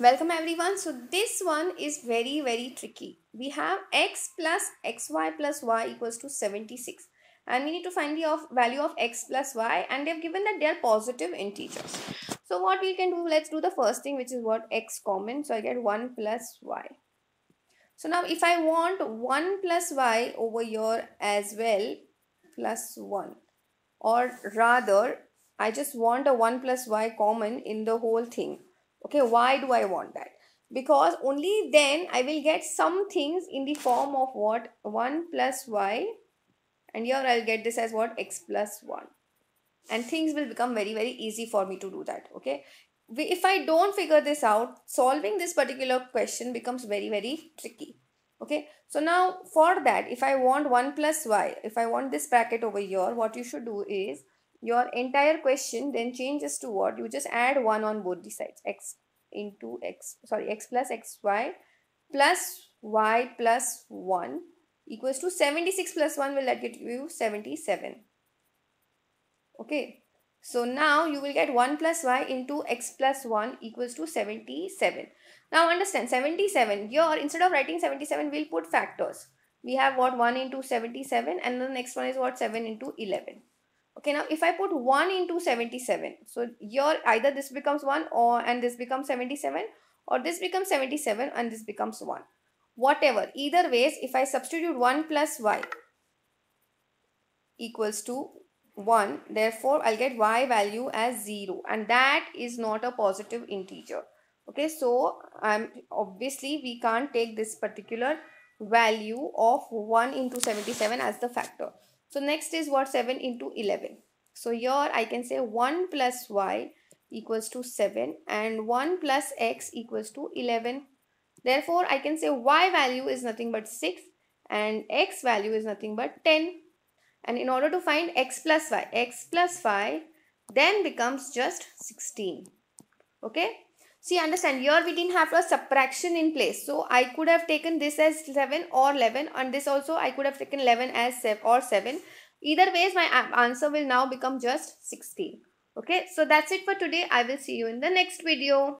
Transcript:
Welcome everyone. So this one is very very tricky. We have x plus xy plus y equals to 76 and we need to find the value of x plus y and they've given that they are positive integers. So what we can do, let's do the first thing which is what x common. So I get 1 plus y. So now if I want 1 plus y over here as well plus 1 or rather I just want a 1 plus y common in the whole thing okay why do i want that? Because only then i will get some things in the form of what? 1 plus y. And here i'll get this as what? X plus 1 and things will become very very easy for me to do that okay? If i don't figure this out solving this particular question becomes very very tricky okay? So now for that if i want 1 plus y if i want this bracket over here what you should do is your entire question then changes to what? You just add 1 on both the sides. X into x sorry x plus xy plus y plus 1 equals to 76 plus 1 will that get you 77 okay? So now you will get 1 plus y into x plus 1 equals to 77 now understand 77 here instead of writing 77 we'll put factors. We have what? 1 into 77 and the next one is what? 7 into 11 okay now if i put 1 into 77 so your either this becomes 1 or and this becomes 77 or this becomes 77 and this becomes 1 whatever either ways if i substitute 1 plus y equals to 1 therefore i'll get y value as 0 and that is not a positive integer. Okay so um obviously we can't take this particular value of 1 into 77 as the factor so next is what 7 into 11. So here I can say 1 plus y equals to 7 and 1 plus x equals to 11. Therefore I can say y value is nothing but 6 and x value is nothing but 10. And in order to find x plus y, x plus 5 then becomes just 16. Okay. See, understand, here we didn't have a subtraction in place. So, I could have taken this as 7 or 11 and this also I could have taken 11 as 7 or 7. Either ways, my answer will now become just 16. Okay, so that's it for today. I will see you in the next video.